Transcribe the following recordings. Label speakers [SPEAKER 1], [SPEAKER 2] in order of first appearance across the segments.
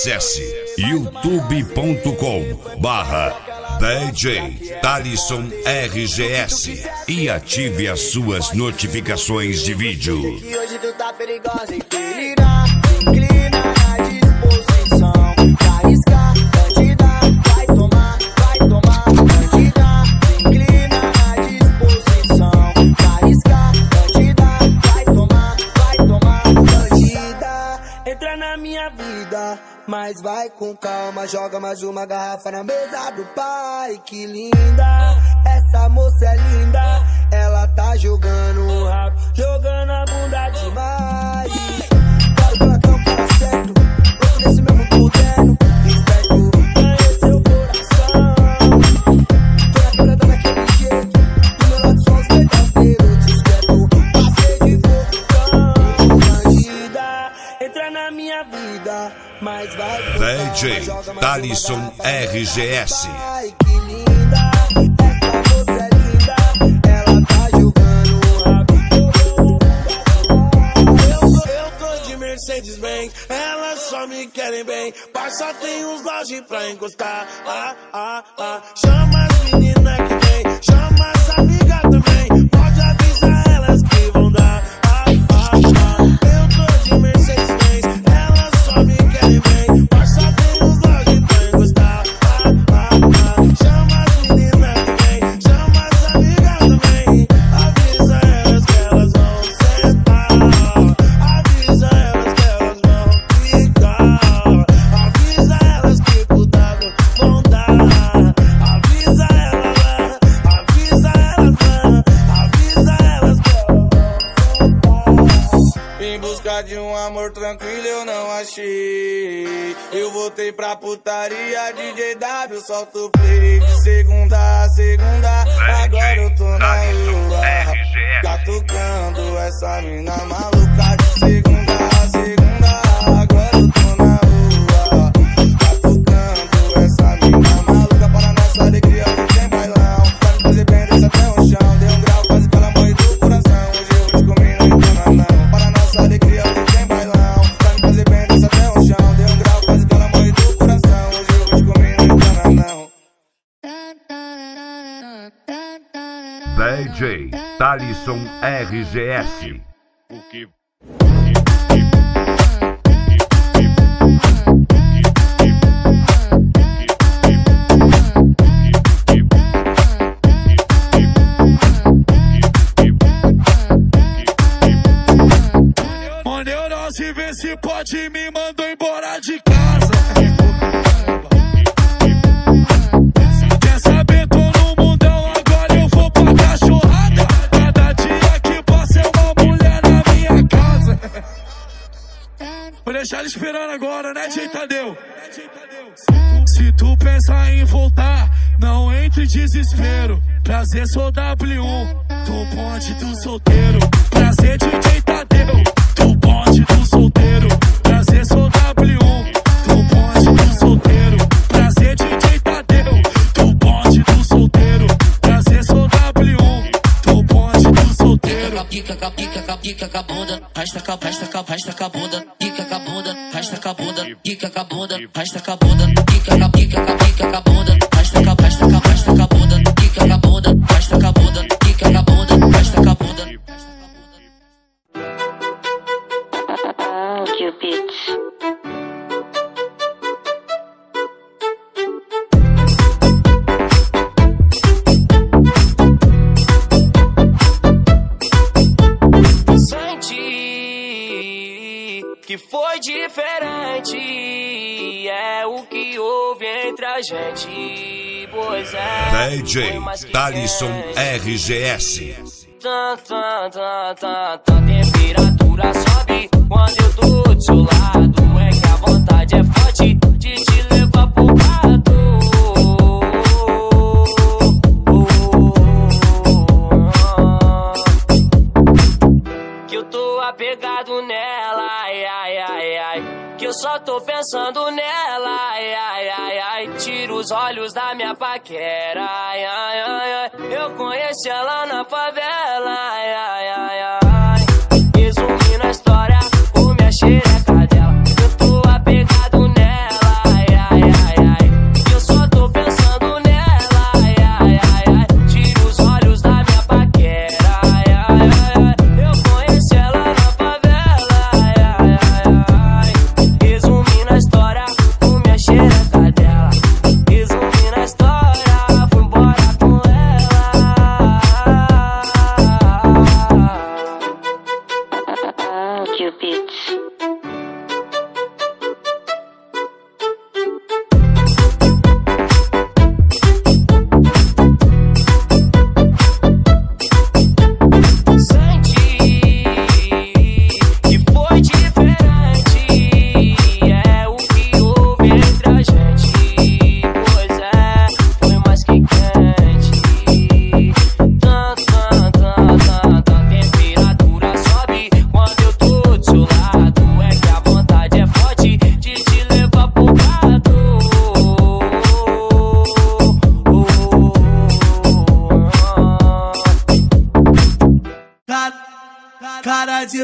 [SPEAKER 1] Acesse youtube.com barra DJ Talisson RGS e ative as suas notificações de vídeo.
[SPEAKER 2] Mas vai com calma. Joga mais uma garrafa na mesa do pai. Que linda, essa moça é linda. Ela tá jogando tô de Mercedes-Benz, elas só me querem bem. Parça tem uns lojas pra encostar. Ah, ah, ah. Chama as meninas que vem, chama as amor tranquilo eu não achei. Eu voltei pra putaria, DJ W, solta o play de segunda a segunda. Agora eu tô na rua, catucando essa mina maluca de segunda.
[SPEAKER 1] DJ Talisson RGS.
[SPEAKER 3] Mano, não se vê se pode me mandou embora de casa. Esperando agora, né, Tio Tadeu? Se tu pensar em voltar, não entre em desespero. Prazer, sou W1, do ponte do solteiro. Prazer, DJ Tadeu, do ponte do solteiro. Prazer, sou W1, do ponte do solteiro. Prazer, DJ Tadeu, do ponte do solteiro. Prazer, sou W1, do ponte do solteiro.
[SPEAKER 4] Pica, pica, pica, pica com a bunda, rasta rasta rasta com a bunda, pica com a bunda, rasta com a bunda, rasta com a bunda, pica com a pica com a pica com a bunda,
[SPEAKER 5] que foi diferente. É o que houve entre a gente. Pois é.
[SPEAKER 1] DJ
[SPEAKER 5] que
[SPEAKER 1] Talisson. RGS.
[SPEAKER 5] Tan, tan, tan, tan, tan. Temperatura sobe quando eu tô do seu lado. É que a vontade é forte pensando nela, ai, ai, ai, ai. Tira os olhos da minha paquera, ai, ai, ai, ai. Eu conheci ela na favela, ai, ai,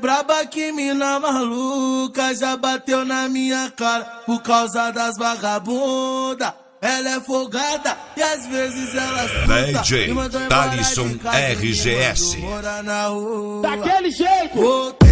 [SPEAKER 6] braba que mina maluca já bateu na minha cara por causa das vagabunda. Ela é folgada e às vezes ela.
[SPEAKER 5] DJ Thalisson
[SPEAKER 6] casa e me
[SPEAKER 5] RGS.
[SPEAKER 6] rua.
[SPEAKER 7] Daquele jeito!
[SPEAKER 6] Voltei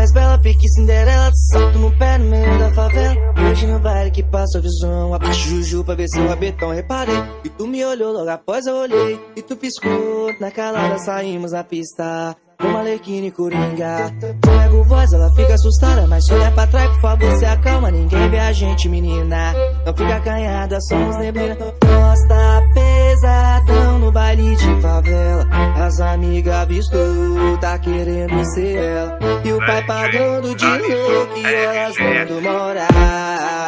[SPEAKER 8] mais bela, pique Cinderela Salto no pé no meio da favela. Hoje no baile que passa a visão Abaixo Juju pra ver seu rabetão Reparei, e tu me olhou logo após eu olhei E tu piscou, na calada saímos na pista Com Alequina e Coringa. Pego voz, ela fica assustada Mas se olhar pra trás, por favor, se acalma Ninguém vê a gente, menina. Não fica acanhada, somos neblina. Costa pesadão no baile de favela. As amigas vistou, tá querendo ser ela. E o pai pagando de louco e elas vão morar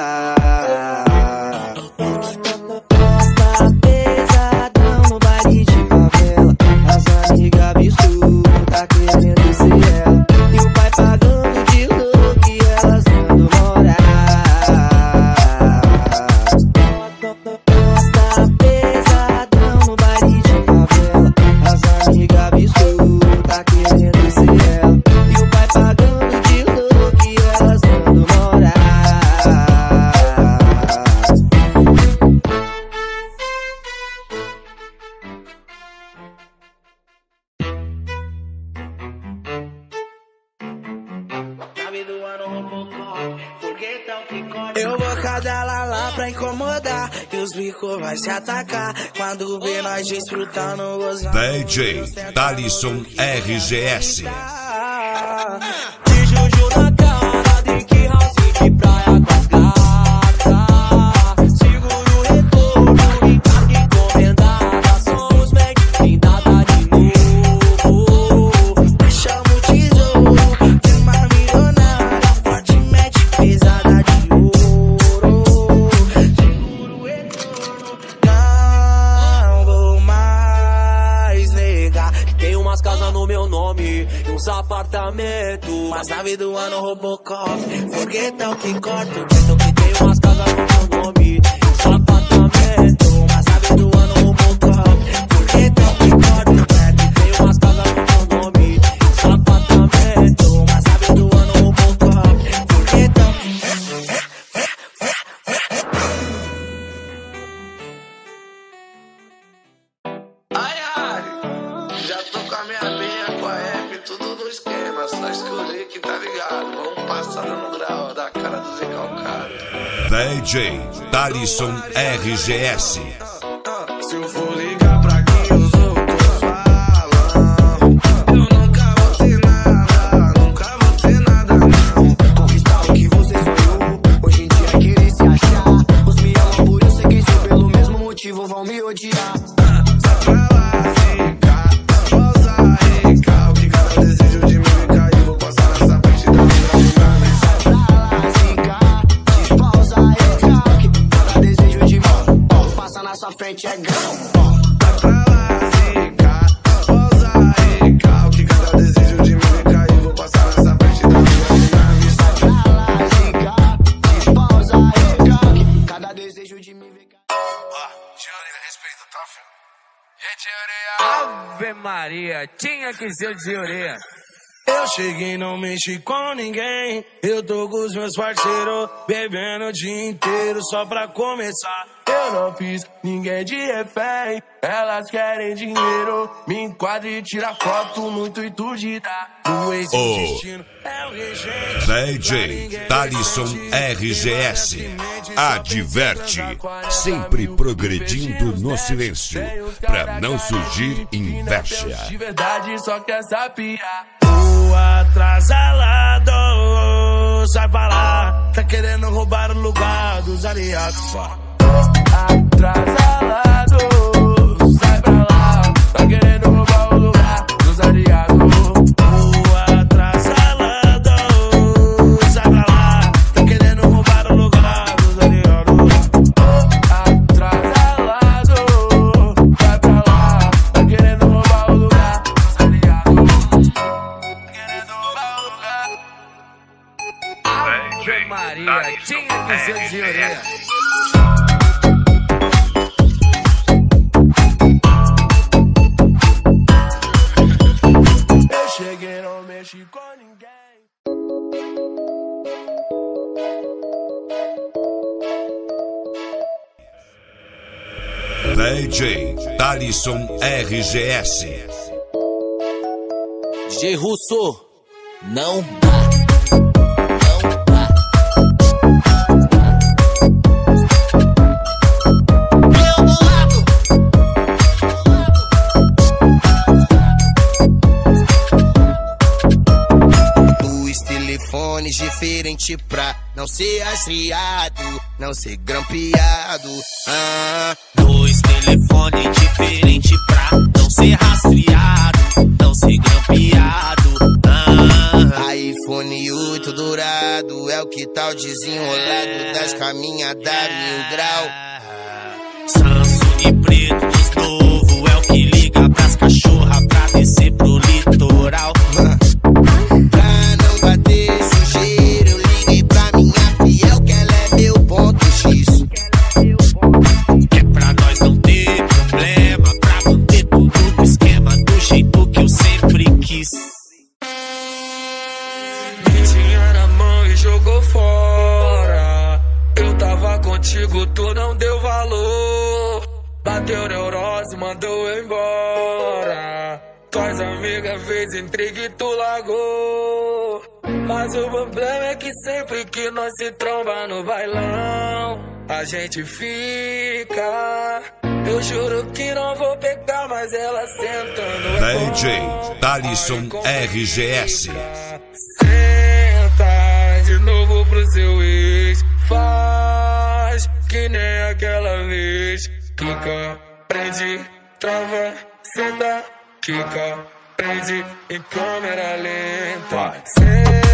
[SPEAKER 8] se atacar Quando vê nós desfrutando gozando
[SPEAKER 5] DJ Thalisson RGS.
[SPEAKER 9] Umas casas no meu nome e uns apartamentos.
[SPEAKER 8] Mas na vida do ano Robocop Foguetão que corta o
[SPEAKER 9] Então que tem umas casas no meu nome
[SPEAKER 8] que
[SPEAKER 2] tá ligado. Vamos passar no grau da cara do recalcado.
[SPEAKER 5] DJ Thalisson RGS.
[SPEAKER 2] Se eu for ligar pra quem os outros falam, eu nunca vou ter nada, nunca vou ter nada, não.
[SPEAKER 8] Conquistar o que você sonhou Hoje em dia é querer se achar Os me amam por eu ser quem sou Pelo mesmo motivo vão me odiar
[SPEAKER 2] Desejo de me ver. respeito, tá, filho?
[SPEAKER 1] Ave Maria, tinha que ser de orelha.
[SPEAKER 10] Eu cheguei, não mexi com ninguém. Eu tô com os meus parceiros, bebendo o dia inteiro só pra começar. Eu não fiz ninguém de refém. Elas querem dinheiro, me enquadra e tira foto no intuito de dar. O ex
[SPEAKER 11] Oh.
[SPEAKER 10] destino é o regente.
[SPEAKER 11] DJ Talisson RGS adverte, sempre progredindo no silêncio, pra não surgir inveja.
[SPEAKER 10] De verdade, só quer sapiar. O atrasalado, sai pra lá. Tá querendo roubar o lugar dos aliados. Atrasalado, sai pra lá.
[SPEAKER 11] DJ Talisson RGS.
[SPEAKER 4] DJ Russo, não dá. Não dá. Meu bolado.
[SPEAKER 8] Dois telefones diferentes pra não ser rastreado, não ser grampeado. Ah,
[SPEAKER 12] Dois telefones diferentes pra não ser rastreado, não ser grampeado. Ah,
[SPEAKER 8] iPhone 8 dourado é o que tal desenrolado das caminhadas mil grau.
[SPEAKER 12] Samsung preto dos novo é o que liga pras cachorra pra descer pro litoral.
[SPEAKER 8] Pra
[SPEAKER 1] Tuas amigas fez intriga e tu largou. Mas o problema é que sempre que nós se tromba no bailão, a gente fica. Eu juro que não vou pegar, mas ela sentando. é
[SPEAKER 11] DJ. Talisson RGS.
[SPEAKER 1] Senta de novo pro seu ex. Faz que nem aquela vez. Quica, prende, trava, senta. Quica, prende em câmera lenta. Senta